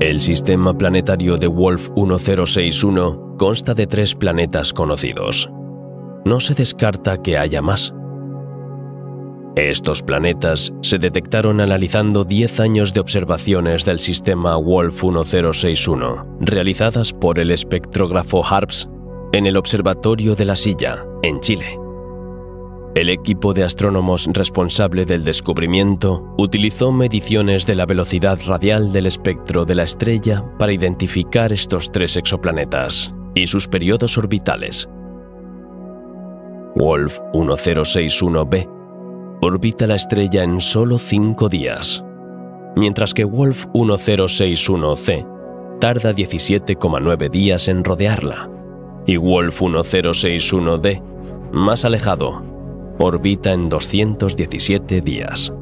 El sistema planetario de Wolf 1061 consta de tres planetas conocidos. No se descarta que haya más. Estos planetas se detectaron analizando 10 años de observaciones del sistema Wolf 1061, realizadas por el espectrógrafo HARPS en el Observatorio de la Silla, en Chile. El equipo de astrónomos responsable del descubrimiento utilizó mediciones de la velocidad radial del espectro de la estrella para identificar estos tres exoplanetas y sus periodos orbitales. Wolf 1061b orbita la estrella en solo 5 días, mientras que Wolf 1061c tarda 17,9 días en rodearla, y Wolf 1061d, más alejado, orbita en 217 días.